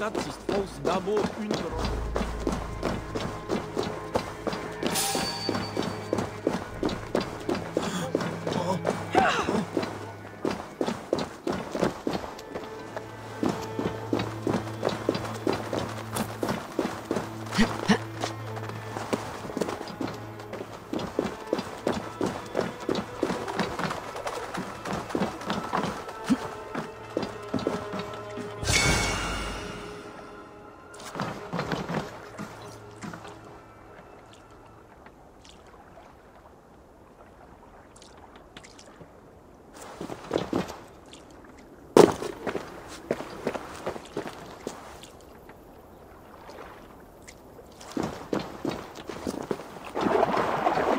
124 ist Ausgabe Union.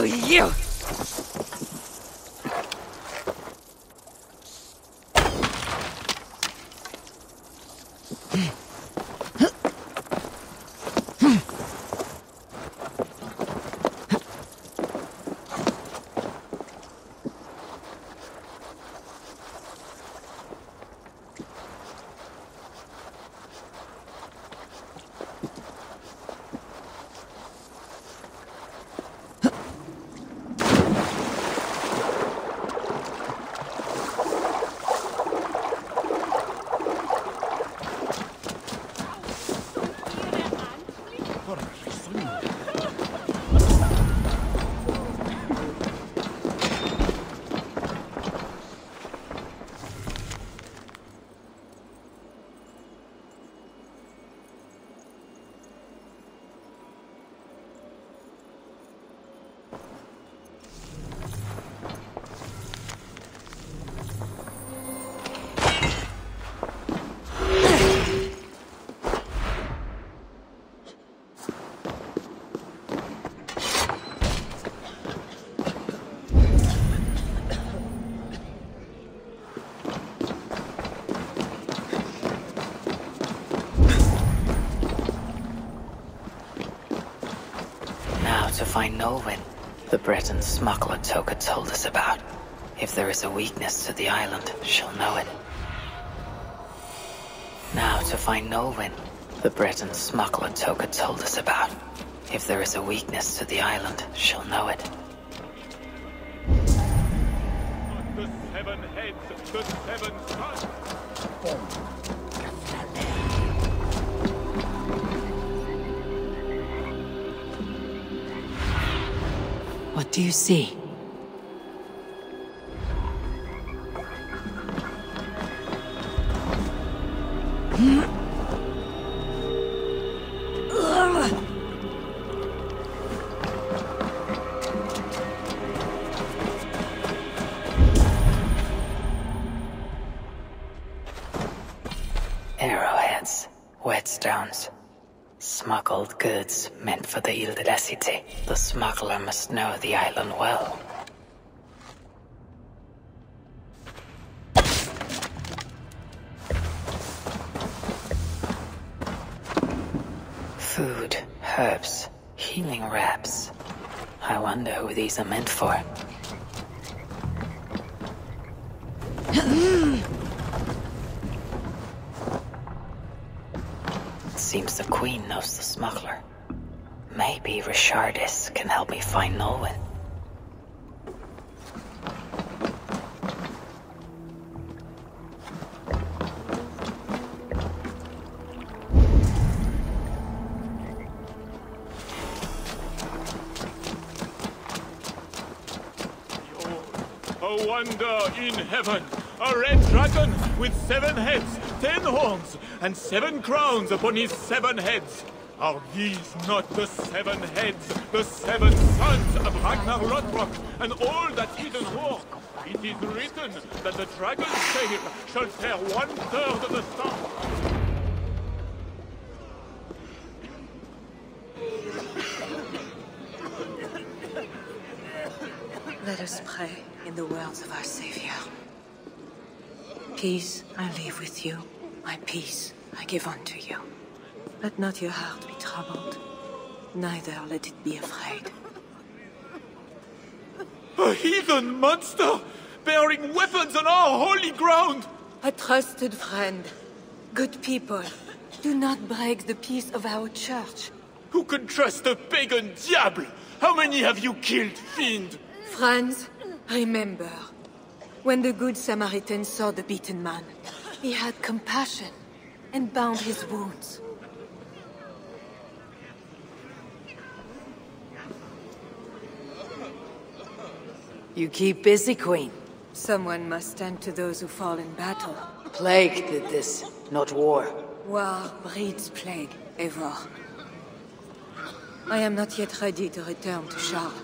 Oh, you! Now to find Nolwenn, the Breton smuggler Toka told us about. If there is a weakness to the island, she'll know it. Now to find Nolwenn, the Breton smuggler Toka told us about. If there is a weakness to the island, she'll know it. The seven heads, the seven What do you see? Arrowheads, for the Ile de la Cité. The smuggler must know the island well. Food, herbs, healing wraps. I wonder who these are meant for. Seems the Queen knows the smuggler. Maybe Richardis can help me find Nolwenn. A wonder in heaven. A red dragon with seven heads, ten horns, and seven crowns upon his seven heads. Are these not the seven heads, the seven sons of Ragnar Lothbrok, and all that hidden war? It is written that the dragon's tail shall tear one third of the star. Let us pray in the words of our Savior. Peace I leave with you, my peace I give unto you. Let not your heart be troubled, neither let it be afraid. A heathen monster bearing weapons on our holy ground! A trusted friend, good people, do not break the peace of our church. Who can trust a pagan diable? How many have you killed, fiend? Friends, remember, when the Good Samaritan saw the beaten man, he had compassion and bound his wounds. You keep busy, Queen. Someone must stand to those who fall in battle. Plague did this, not war. War breeds plague, Eivor. I am not yet ready to return to Charles,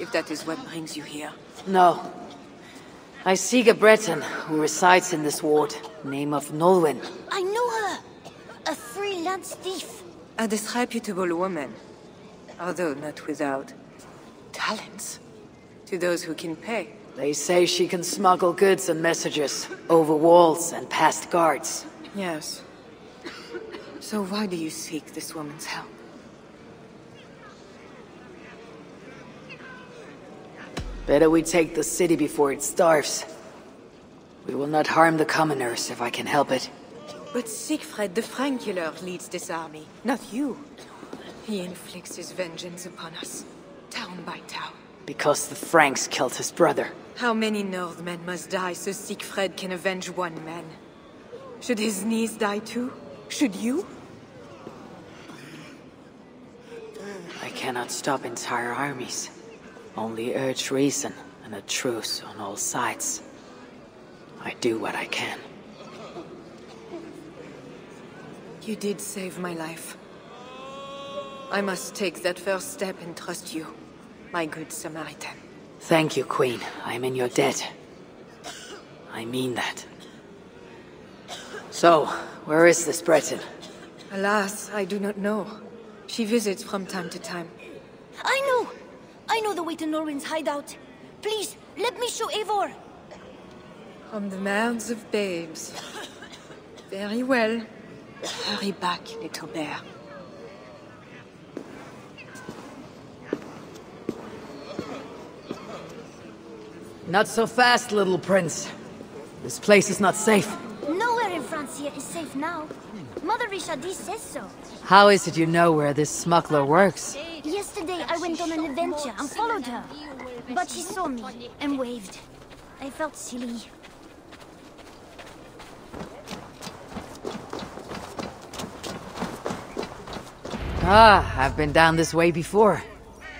if that is what brings you here. No. I seek a Breton who resides in this ward, name of Nolwenn. I know her! A freelance thief. A disreputable woman, although not without talents. To those who can pay. They say she can smuggle goods and messages over walls and past guards. Yes. So why do you seek this woman's help? Better we take the city before it starves. We will not harm the commoners if I can help it. But Siegfried the Frankular leads this army, not you. He inflicts his vengeance upon us, town by town. Because the Franks killed his brother. How many Northmen must die so Siegfried can avenge one man? Should his niece die too? Should you? I cannot stop entire armies. Only urge reason and a truce on all sides. I do what I can. You did save my life. I must take that first step and trust you, my good Samaritan. Thank you, Queen. I am in your debt. I mean that. So, where is this Breton? Alas, I do not know. She visits from time to time. I know! I know the way to Nolwenn's hideout. Please, let me show Eivor. From the mouths of babes. Very well. Hurry back, little bear. Not so fast, little prince. This place is not safe. Nowhere in Francia is safe now. Mother Richardie says so. How is it you know where this smuggler works? Yesterday I went on an adventure and followed her. But she saw me and waved. I felt silly. Ah, I've been down this way before.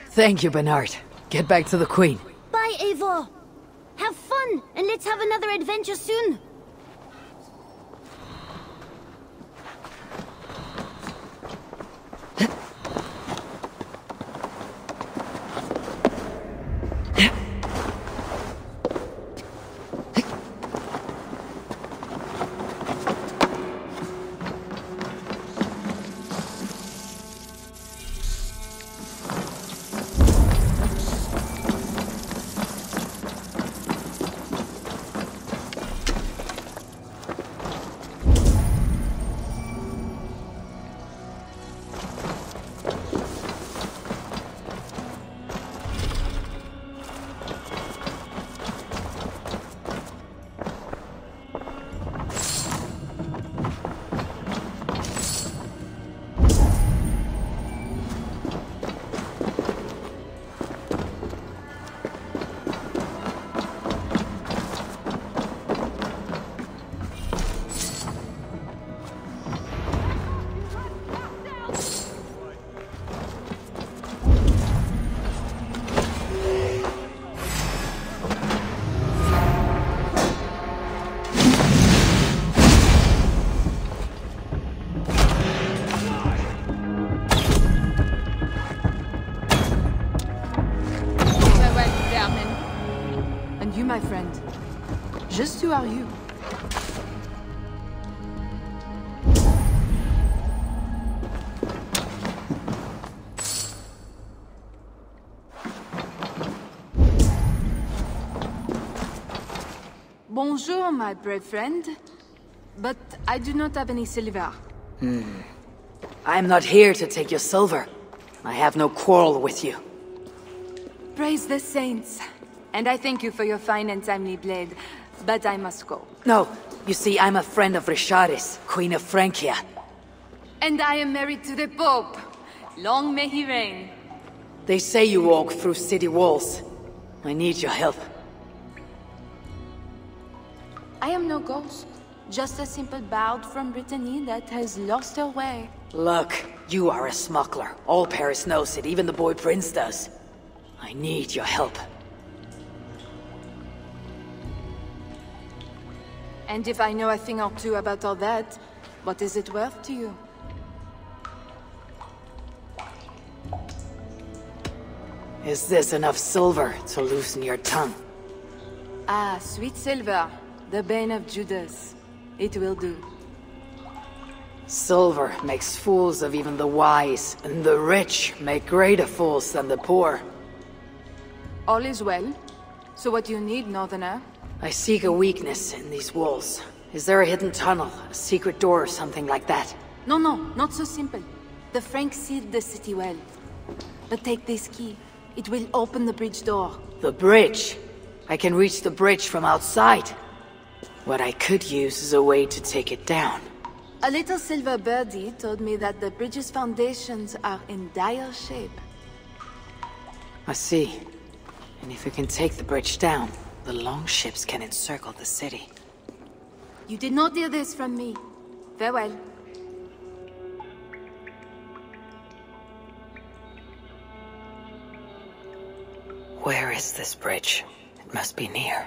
Thank you, Bernard. Get back to the Queen. Bye, Eivor. Fun, and let's have another adventure soon. Bonjour, my brave friend. But I do not have any silver. Hmm. I am not here to take your silver. I have no quarrel with you. Praise the saints. And I thank you for your fine and timely blade. But I must go. No, you see, I'm a friend of Richardis, Queen of Francia. And I am married to the Pope. Long may he reign. They say you walk through city walls. I need your help. I am no ghost. Just a simple bard from Brittany that has lost her way. Look, you are a smuggler. All Paris knows it, even the boy Prince does. I need your help. And if I know a thing or two about all that, What is it worth to you? Is this enough silver to loosen your tongue? Ah, sweet silver, the bane of Judas. It will do. Silver makes fools of even the wise, and the rich make greater fools than the poor. All is well. So what do you need, Northerner? I seek a weakness in these walls. Is there a hidden tunnel, a secret door, or something like that? No, no, not so simple. The Franks sealed the city well. But take this key. It will open the bridge door. The bridge. I can reach the bridge from outside. What I could use is a way to take it down. A little silver birdie told me that the bridge's foundations are in dire shape. I see. And if we can take the bridge down, the longships can encircle the city. You did not hear this from me. Farewell. Where is this bridge? It must be near.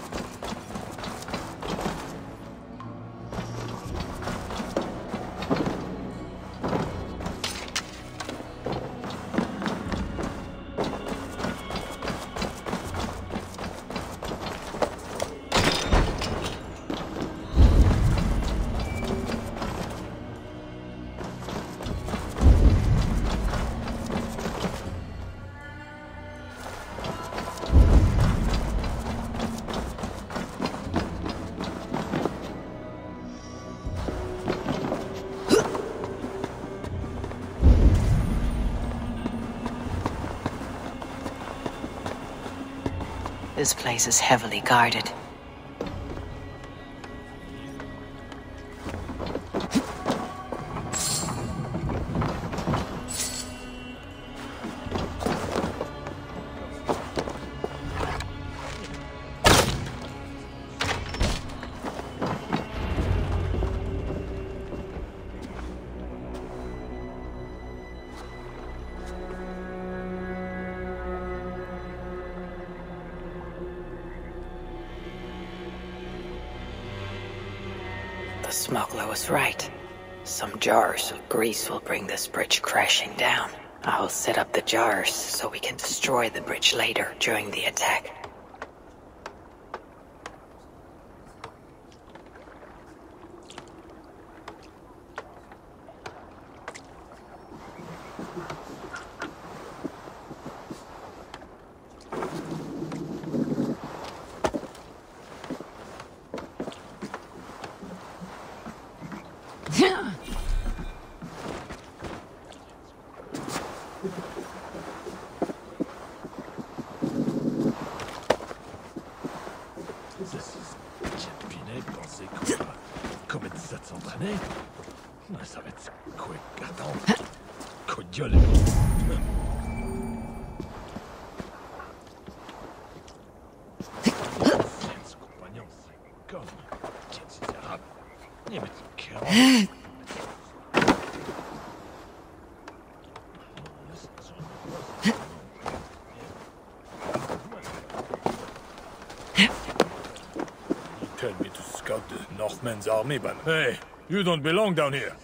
This place is heavily guarded. The smuggler was right. Some jars of grease will bring this bridge crashing down. I'll set up the jars so we can destroy the bridge later during the attack. Tell me to scout the Northmen's army, but hey, you don't belong down here.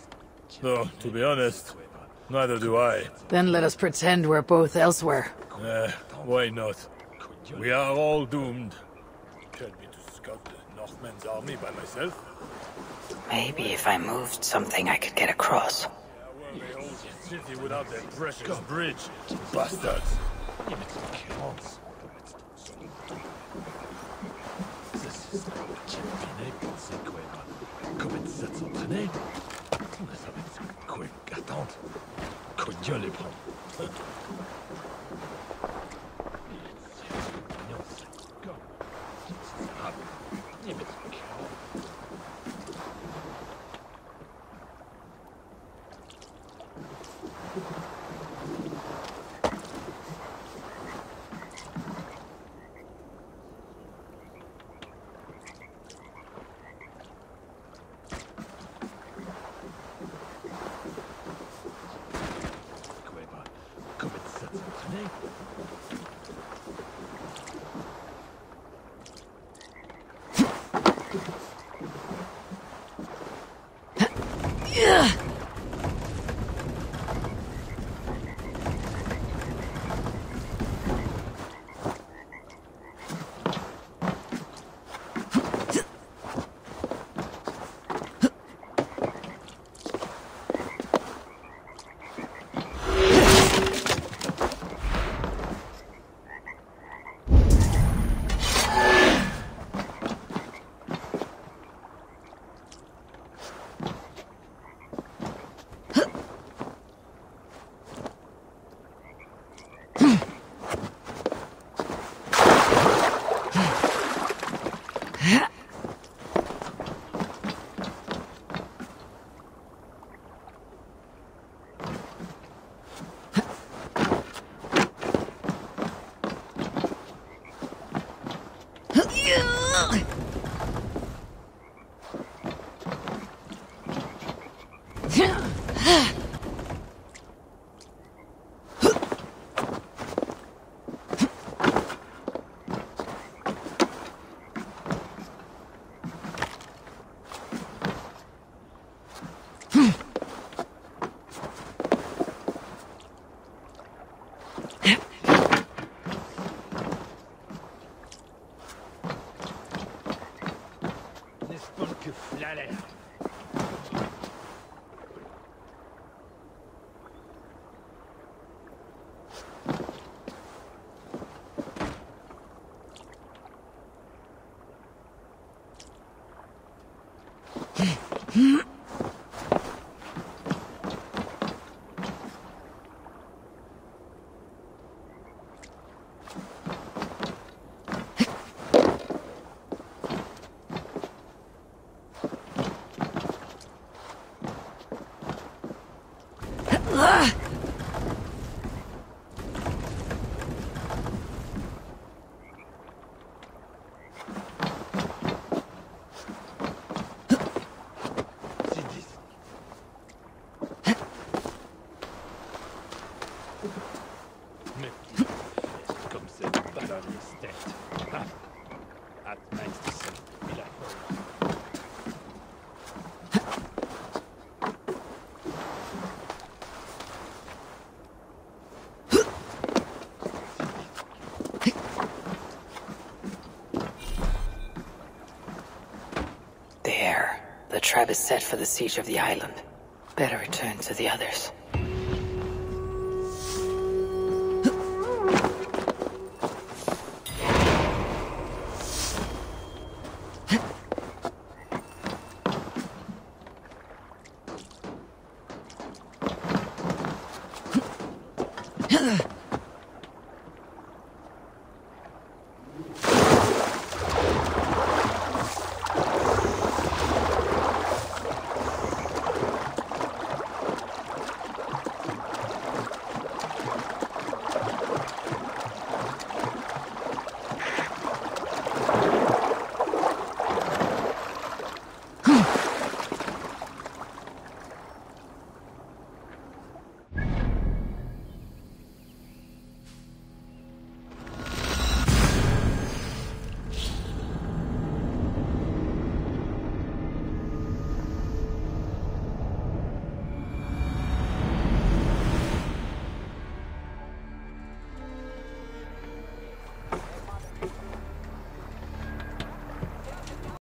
Though, to be honest, neither do I. Then let us pretend we're both elsewhere. Eh, why not? We are all doomed. Tell me to scout the Northmen's army by myself? Maybe if I moved something I could get across. City without that precious bridge. Bastards. Comment ça Attends, cognole les prend. The trap is set for the siege of the island. Better return to the others.